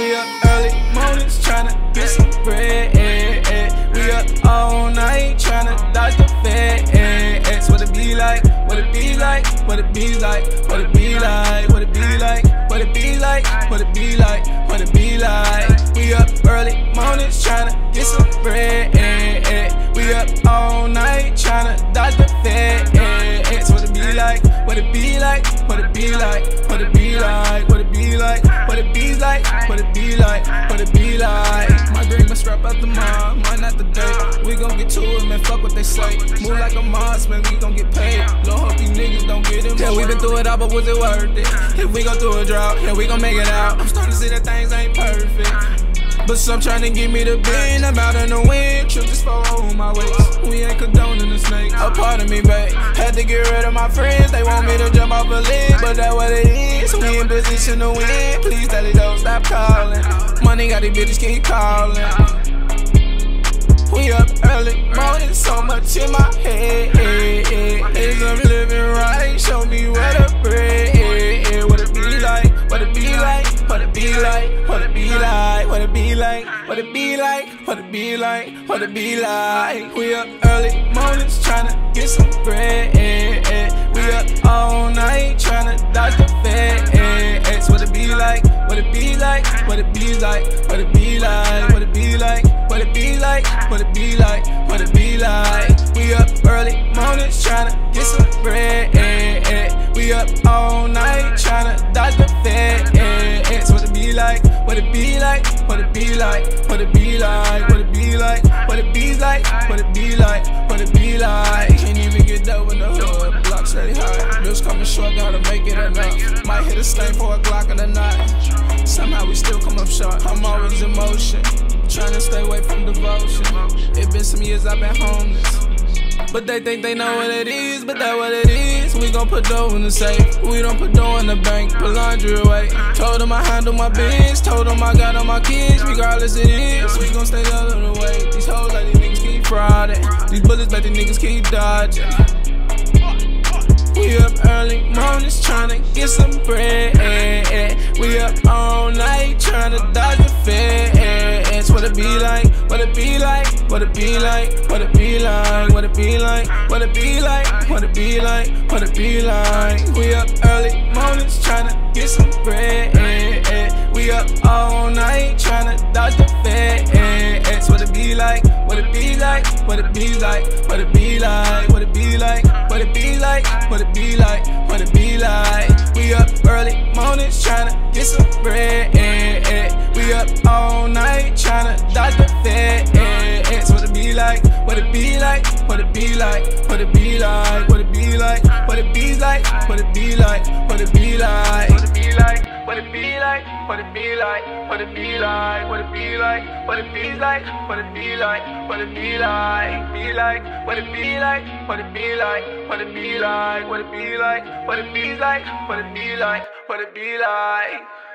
We up early mornings tryna get some bread. We up all night tryna dodge the feds. What it be like? What it be like? What it be like? What it be like? What it be like? What it be like? What it be like? What it be like? We up early mornings tryna get some bread. We up all night tryna dodge the feds. What it be like? What it be like? What it be like? What it be like? What it be like? What it be like? What it be like? My dream is strap out the mom, mine not the day. We gon' get to it, man. Fuck what they say. Move like a moss, man. We gon' get paid. Lord hope these niggas don't get in. Yeah, we been through it all, but was it worth it? If we go through a drought, yeah, we gon' make it out. I'm starting to see that things ain't perfect. But some tryna give me the bean, I'm out in the wind. Trip just fall over my waist. We ain't condoning the snake. A part of me, babe. Had to get rid of my friends. They want me to jump off a ledge, but that what it is. We in position to win. Please, daddy, don't stop calling. Money got these bitches keep calling. We up early morning, so much in my head. Is I'm living right? Show me where the bread. What it be like? What it be like? What it be like? What it be like? What it be like? What it be like? What it be like? What it be like? We up early mornings tryna get some bread. We up all night tryna dodge the feds. What it be like? What it be like? What it be like? What it be like? What it be like? What it be like? What it be like? What it be like? We up What it be like? What it be like? What it be like? What it be like? What it be like? What it be like? What it be like? Can't even get dope in the hood. Block steady high. Bills coming short, gotta make it enough. Might hit a stain for a Glock in the night. Somehow we still come up short. I'm always in motion. Trying to stay away from devotion. It been some years I've been homeless. But they think they know what it is, but that what it is. Gon' put dough in the safe. We don't put dough in the bank, put laundry away. Told them I handle my biz, told them I got all my kids, regardless it is. We gon' stay the other way. These hoes like these niggas keep frauding. These bullets like these niggas keep dodging. We up early mornings tryna get some bread. We up all night tryna dodge the feds. What it be like? What it be like? What it be like? What it be like? What it be like? What it be like? What it be like? We up early mornings tryna get some bread. We up all night tryna dodge the feds. What it be like? What it be like? What it be like? What it be like? What it be like? What it be like? What it be like? What it be like? We up early mornings tryna get some bread. We up all night tryna dodge the feds. What it be like? What it be like? What it be like? What it be like? What it be like? What it be like? What it be like? What it be like? What it be like? What it be like? What it be like? What it be like? What it be like? What it be like? Be like? What it be like? What it be like? What it be like? What it be like? What it be like? What it be like? What it be like?